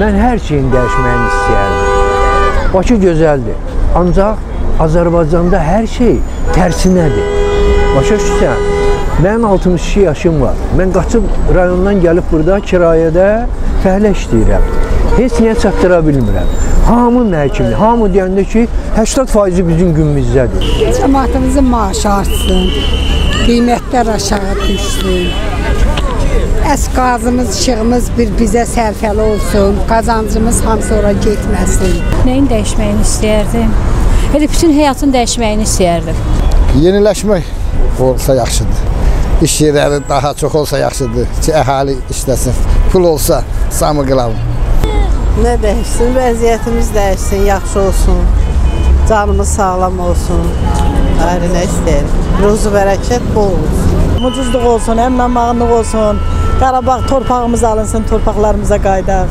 Mən hər şeyin dəyişməyini istəyərdim. Bakı gözəldir. Ancaq Azərbaycanda hər şey tərsinədir. Başa düşürsən? Mənim 62 yaşım var. Mən qaçıb rayondan gəlib burada kirayədə fəhlə işləyirəm. Heç niyə çatdıra bilmirəm. Hamı mənə kimi, hamı deyəndə ki, 80% bizim günümüzdədir. Cəmaatımızın maaşı artsın, qiymətlər aşağı düşsün. Əs qazımız, işığımız bir bizə sərfəli olsun, qazancımız hamısı ora getməsin. Nəyin dəyişməyini istəyərdim? Elə bütün həyatın dəyişməyini istəyərdim. Yeniləşmək olsa yaxşıdır. İş yerləri daha çox olsa yaxşıdır ki, əhali işləsin. Pul olsa, samı qılalım. Nə dəyişsin, vəziyyətimiz dəyişsin, yaxşı olsun. Canımız sağlam olsun. Ayrı nə istəyir? Ruzu bərəkət bol olsun. Mucuzluq olsun, əmnamağınlıq olsun. Qarabağ torpağımız alınsın, torpaqlarımıza qayıdaq.